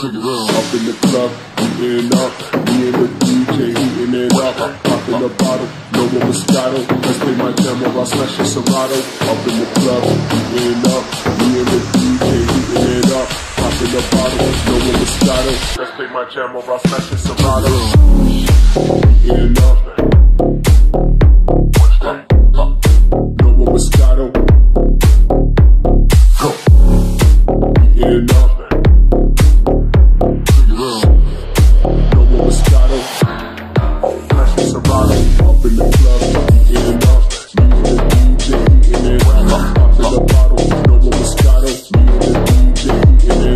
Up in the club, eating up. Me and the DJ heating it up. Popping the bottle, no more Moscato. Let's play my jam while I smash a Serato. Up in the club, eating up. Me and the DJ heating it up. Popping the bottle, no more Moscato. Let's play my jam while I smash a Serato. Eating up.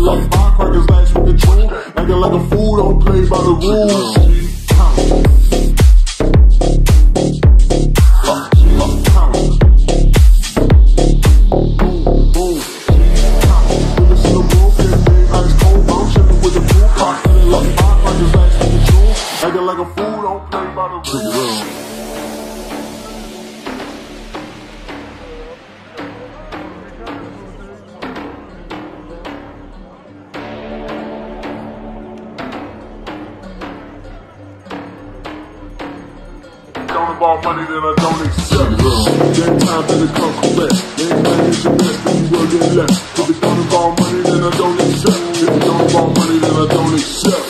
like firecrackers, last with control. Acting like a fool, don't play by the rules. Fuck, fuck, fuck. Involve money that I don't accept. Then time that it come correct. Then time is the best, then you will get less. If it don't involve money, then I don't accept. If it don't involve money, then I don't accept.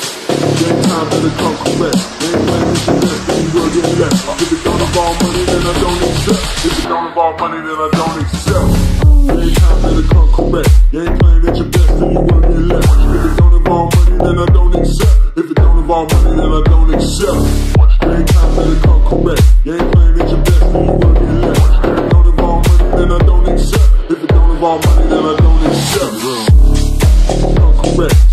Then time that it come correct. Then time is the best, then you will get less. If it don't involve money, then I don't accept. If it don't involve money, then I don't accept. Then time that it come correct. You ain't playing at your best, then you will get less. If it don't involve money, then I don't accept. If it don't involve money, then I don't accept. Express.